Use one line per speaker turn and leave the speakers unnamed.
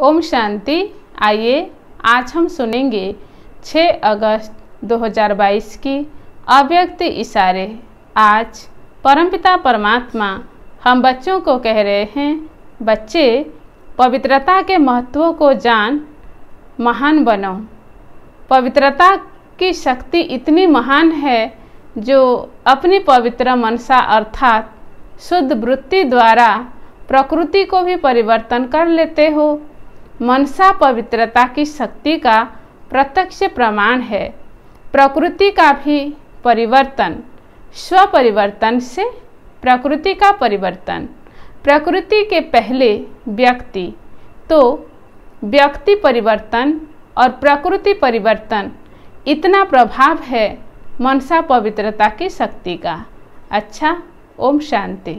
ओम शांति। आइए, आज हम सुनेंगे 6 अगस्त 2022 की अव्यक्त इशारे। आज परमपिता परमात्मा हम बच्चों को कह रहे हैं, बच्चे, पवित्रता के महत्व को जान, महान बनो। पवित्रता की शक्ति इतनी महान है जो अपनी पवित्र मनसा अर्थात शुद्ध वृत्ति द्वारा प्रकृति को भी परिवर्तन कर लेते हो। मनसा पवित्रता की शक्ति का प्रत्यक्ष प्रमाण है। प्रकृति का भी परिवर्तन स्व परिवर्तन से प्रकृति का परिवर्तन। प्रकृति के पहले व्यक्ति तो व्यक्ति परिवर्तन और प्रकृति परिवर्तन, इतना प्रभाव है मनसा पवित्रता की शक्ति का। अच्छा ओम शांति।